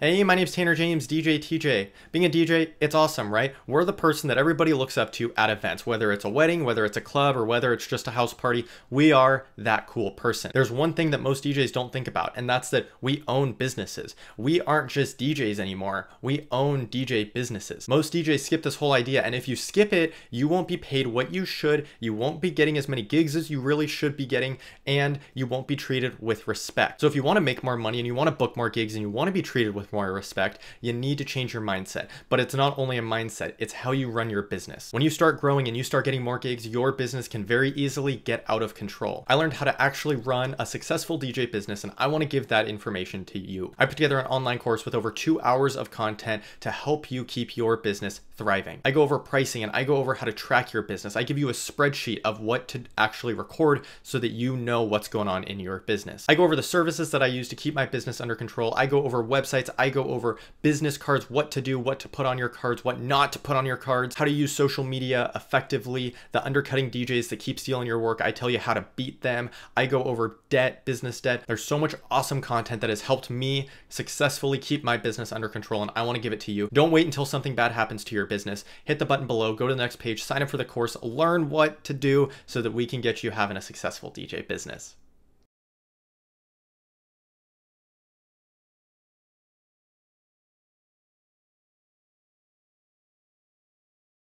Hey, my name's Tanner James, DJ TJ. Being a DJ, it's awesome, right? We're the person that everybody looks up to at events, whether it's a wedding, whether it's a club, or whether it's just a house party. We are that cool person. There's one thing that most DJs don't think about, and that's that we own businesses. We aren't just DJs anymore, we own DJ businesses. Most DJs skip this whole idea, and if you skip it, you won't be paid what you should, you won't be getting as many gigs as you really should be getting, and you won't be treated with respect. So if you want to make more money and you want to book more gigs and you want to be treated with more respect, you need to change your mindset. But it's not only a mindset, it's how you run your business. When you start growing and you start getting more gigs, your business can very easily get out of control. I learned how to actually run a successful DJ business, and I want to give that information to you. I put together an online course with over two hours of content to help you keep your business thriving. I go over pricing and I go over how to track your business. I give you a spreadsheet of what to actually record so that you know what's going on in your business. I go over the services that I use to keep my business under control. I go over websites. I go over business cards, what to do, what to put on your cards, what not to put on your cards, how to use social media effectively, the undercutting DJs that keep stealing your work. I tell you how to beat them. I go over debt, business debt. There's so much awesome content that has helped me successfully keep my business under control, and I want to give it to you. Don't wait until something bad happens to your business. Hit the button below, go to the next page, sign up for the course, learn what to do so that we can get you having a successful DJ business.